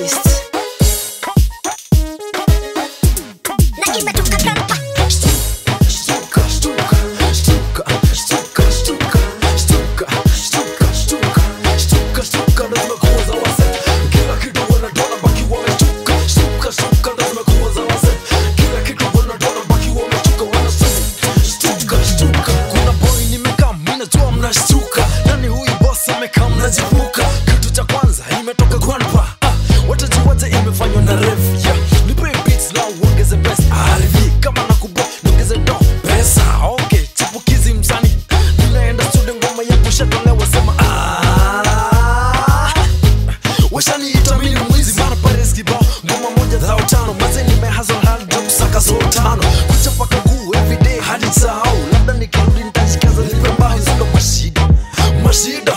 артист. Tano kuchapa kaguu everyday hadi sahau. Labda nikirudi nitashikaza nipe mbao zilo mashida. Mashida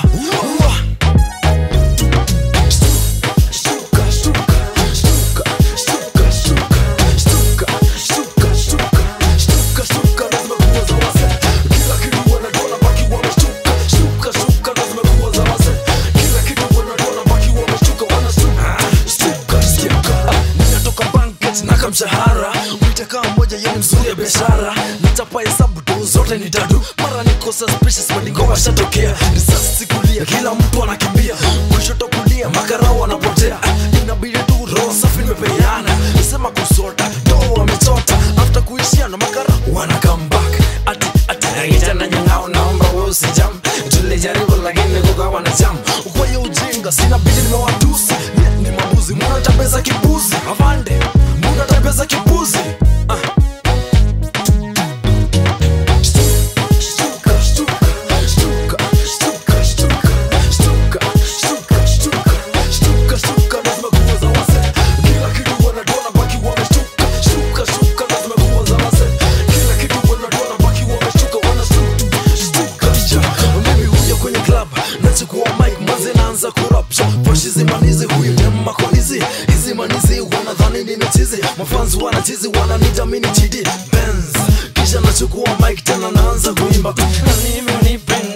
ninatoka mshahara mwitakaa moja yoni mzuri ya biashara. Nitapa hesabu tu zote ni tatu. Mara niko suspicious malingo washatokea. Risasi kulia kila mtu anakimbia. Kushoto kulia makarau wanapotea. Inabidi tu roho safi nimepeana nisema kusota do wamechota. After kuishia na makara wana come back. Ati ati na nyang'ao naomba wewe usijam. Tulijaribu lakini kukawa na jam. Kwa hiyo ujinga sina bidi nimewatusi ni mabuzi mwana chapeza kibuzi? Avande chizi. Mafans wanachizi, wananita mini chidi. Benz, kisha nachukua mic tena naanza kuimba Nani unipenda